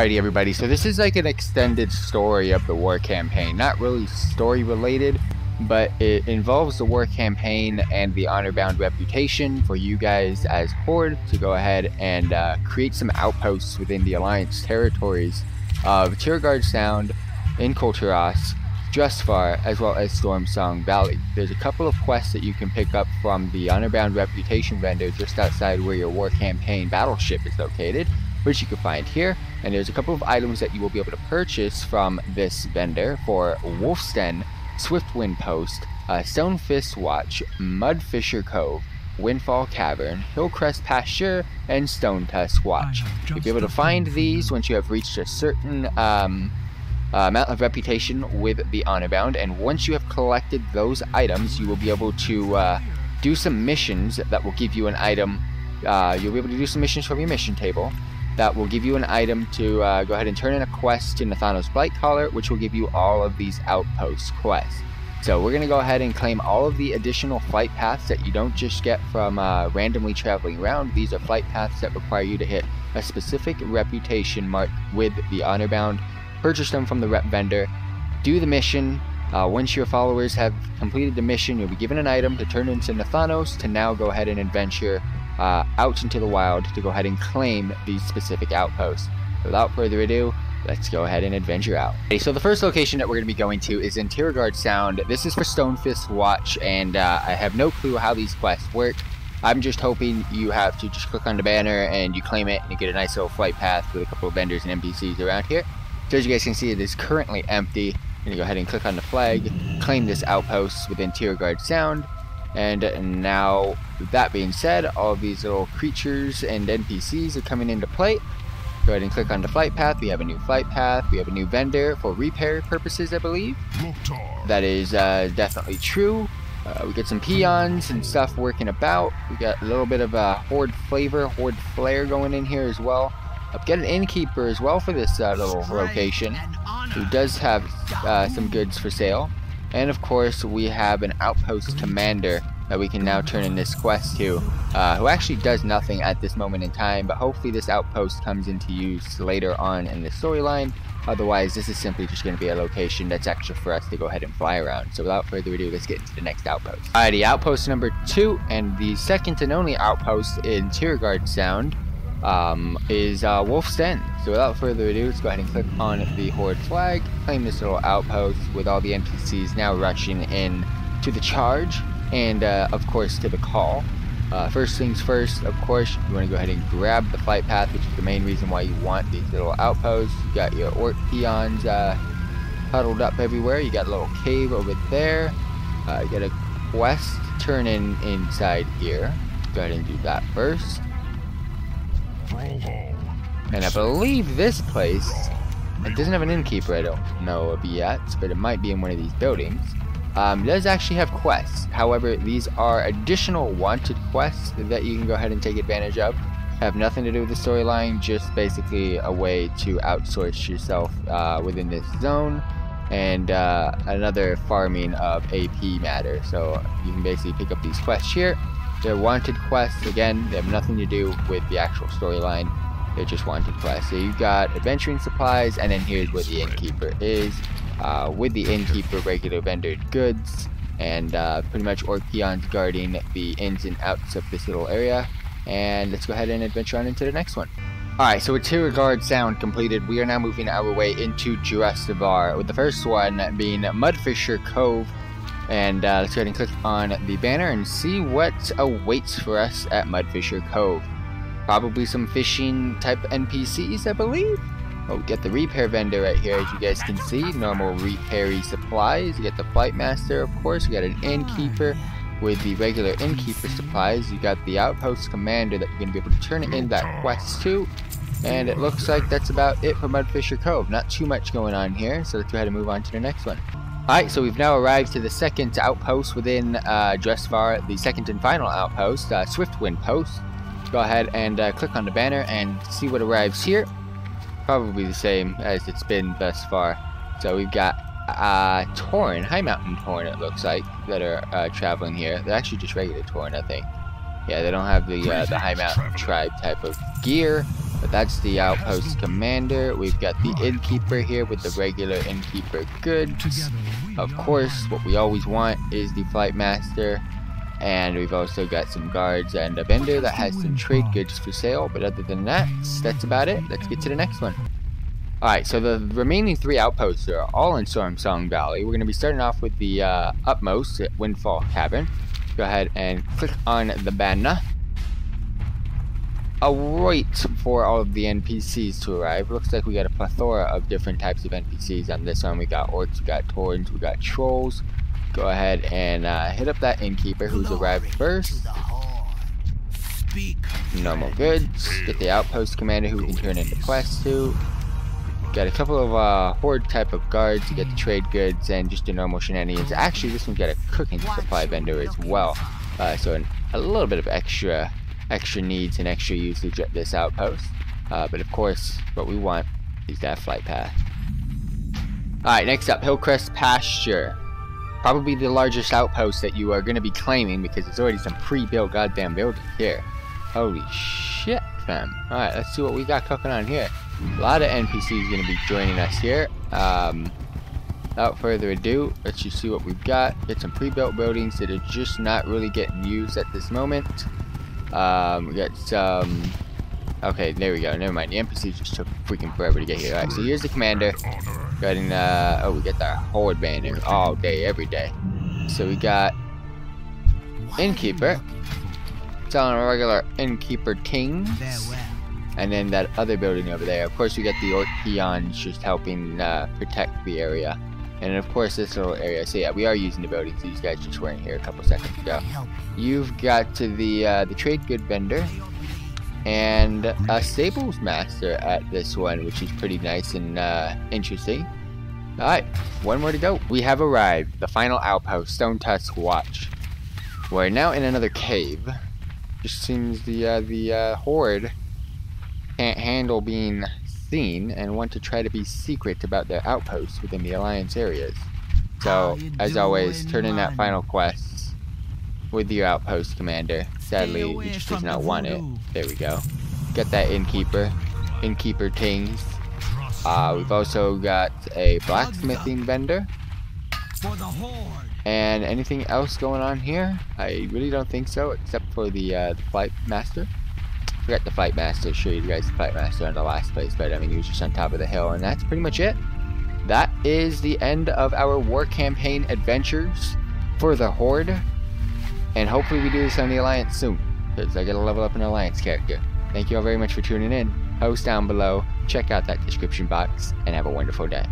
Alrighty everybody, so this is like an extended story of the war campaign. Not really story related, but it involves the war campaign and the honor-bound reputation for you guys as Horde to go ahead and uh, create some outposts within the Alliance territories of Tiragarde Sound, in Kul Tiras, Drustvar, as well as Stormsong Valley. There's a couple of quests that you can pick up from the honor-bound reputation vendor just outside where your war campaign battleship is located, which you can find here. And there's a couple of items that you will be able to purchase from this vendor for Wolf's Den, Swiftwind Post, uh, Stonefist Watch, Mudfisher Cove, Windfall Cavern, Hillcrest Pasture, and Stone Tusk Watch. You'll be able to find these once you have reached a certain um, uh, amount of reputation with the Honor Bound, and once you have collected those items, you will be able to uh, do some missions that will give you an item. Uh, you'll be able to do some missions from your mission table that will give you an item to uh, go ahead and turn in a quest to Nathanos Blightcaller, which will give you all of these outpost quests. So we're going to go ahead and claim all of the additional flight paths that you don't just get from uh, randomly traveling around. These are flight paths that require you to hit a specific reputation mark with the honor bound. Purchase them from the rep vendor. Do the mission. Uh, once your followers have completed the mission, you'll be given an item to turn into Nathanos to now go ahead and adventure uh, out into the wild to go ahead and claim these specific outposts. Without further ado, let's go ahead and adventure out. Okay, so the first location that we're going to be going to is in Tiragarde Sound. This is for Stonefist Watch, and uh, I have no clue how these quests work. I'm just hoping you have to just click on the banner and you claim it and you get a nice little flight path with a couple of vendors and NPCs around here. So as you guys can see, it is currently empty. I'm going to go ahead and click on the flag, claim this outpost within Tiragarde Sound, and now, with that being said, all these little creatures and NPCs are coming into play. Go ahead and click on the flight path. We have a new flight path. We have a new vendor for repair purposes, I believe. That is uh, definitely true. Uh, we get some peons and stuff working about. We got a little bit of a horde flavor, horde flair going in here as well. I've got an innkeeper as well for this uh, little location, who does have uh, some goods for sale. And of course, we have an outpost commander that we can now turn in this quest to, uh, who actually does nothing at this moment in time, but hopefully this outpost comes into use later on in the storyline. Otherwise, this is simply just going to be a location that's extra for us to go ahead and fly around. So without further ado, let's get into the next outpost. Alrighty, outpost number two, and the second and only outpost in Tiragarde Sound um, is uh, Wolf's Den. So without further ado, let's go ahead and click on the Horde flag, claim this little outpost with all the NPCs now rushing in to the charge, and uh, of course to the call. Uh, first things first, of course, you want to go ahead and grab the flight path, which is the main reason why you want these little outposts. You got your orc peons uh, huddled up everywhere. You got a little cave over there. Uh, you got a quest turn in inside here. Go ahead and do that first. And I believe this place, it doesn't have an innkeeper, I don't know of yet, but it might be in one of these buildings. Um, does actually have quests. However, these are additional wanted quests that you can go ahead and take advantage of. Have nothing to do with the storyline, just basically a way to outsource yourself uh, within this zone and uh, another farming of AP matter. So you can basically pick up these quests here they're wanted quests. Again, they have nothing to do with the actual storyline. They're just wanted quests. So you got adventuring supplies, and then here's where the innkeeper is. Uh, with the innkeeper, regular vendored goods, and uh, pretty much orc peons guarding the ins and outs of this little area. And let's go ahead and adventure on into the next one. Alright, so with Tiragarde Sound completed, we are now moving our way into Drustvar, with the first one being Mudfisher Cove, and uh, let's go ahead and click on the banner and see what awaits for us at Mudfisher Cove. Probably some fishing type NPCs, I believe. Oh, we get the repair vendor right here, as you guys can see. Normal repairy supplies. You get the flight master, of course. You got an innkeeper with the regular innkeeper supplies. You got the outpost commander that you're going to be able to turn in that quest to. And it looks like that's about it for Mudfisher Cove. Not too much going on here, so let's go ahead and move on to the next one. Alright, so we've now arrived to the second outpost within uh, Drustvar, the second and final outpost, uh, Swiftwind Post. Go ahead and uh, click on the banner and see what arrives here. Probably the same as it's been thus far. So we've got uh, Tauren, Highmountain Tauren it looks like, that are uh, traveling here. They're actually just regular Tauren, I think. Yeah, they don't have the uh, the Highmountain Tribe type of gear. But that's the outpost commander. We've got the innkeeper here with the regular innkeeper goods. Of course, what we always want is the flight master. And we've also got some guards and a vendor that has some trade goods for sale. But other than that, that's about it. Let's get to the next one. Alright, so the remaining three outposts are all in Stormsong Valley. We're going to be starting off with the uh, upmost Windfall Cavern. Go ahead and click on the banner. I'll wait for all of the NPCs to arrive. Looks like we got a plethora of different types of NPCs on this one. We got orcs, we got taurens, we got trolls. Go ahead and uh, hit up that innkeeper who's arrived first. Normal goods. Get the outpost commander who we can turn into quests to. Got a couple of uh, horde type of guards to get the trade goods and just the normal shenanigans. Actually, this one's got a cooking supply vendor as well. Uh, so an, a little bit of extra extra needs and extra usage at this outpost. Uh, but of course, what we want is that flight path. Alright, next up, Hillcrest Pasture. Probably the largest outpost that you are going to be claiming because there's already some pre-built goddamn buildings here. Holy shit, fam. Alright, let's see what we got cooking on here. A lot of NPCs going to be joining us here. Um, without further ado, let's just see what we've got. Get some pre-built buildings that are just not really getting used at this moment. Um, we got some... Okay, there we go. Never mind. The NPCs just took freaking forever to get here. Alright, so here's the commander. Getting, uh... Oh, we got the horde banner all day, every day. So we got... Innkeeper. Selling regular Innkeeper Kings. And then that other building over there. Of course, we got the Orc Peons just helping uh, protect the area. And of course, this little area. So yeah, we are using the buildings. These guys just weren't here a couple seconds ago. You've got to the uh, the trade good vendor and a stables master at this one, which is pretty nice and uh, interesting. All right, one more to go. We have arrived. The final outpost, Stone Tusk Watch. We're now in another cave. Just seems the uh, the uh, horde can't handle being seen and want to try to be secret about their outposts within the Alliance areas. So, as always, turn in that final quest with your outpost commander. Sadly, he just does not want it. There we go. Get that innkeeper. Innkeeper Tings. Uh, we've also got a blacksmithing vendor. And anything else going on here? I really don't think so, except for the, uh, the flight master forgot the Flight Master, show you guys the Flight Master in the last place, but I mean, he was just on top of the hill, and that's pretty much it. That is the end of our war campaign adventures for the Horde, and hopefully we do this on the Alliance soon, because I gotta level up an Alliance character. Thank you all very much for tuning in. Post down below, check out that description box, and have a wonderful day.